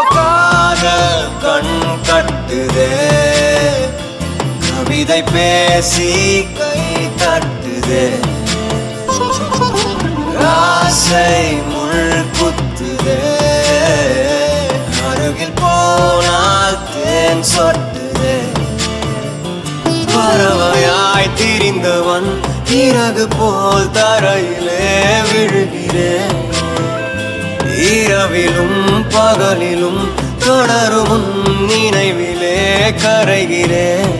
காதல் கண் கட்டுதே. கவிதை பேசி கை தட்டுதே. ராசை முள் குத்துதே. அருகில் போனால் தேன் சொட்டுதே. பறவையாய் திரிந்தவன் இறகு போல் தரையிலே விழுகிறேன் இரவிலும் பகலிலும் தொடரும் நினைவிலே கரைகிறேன்.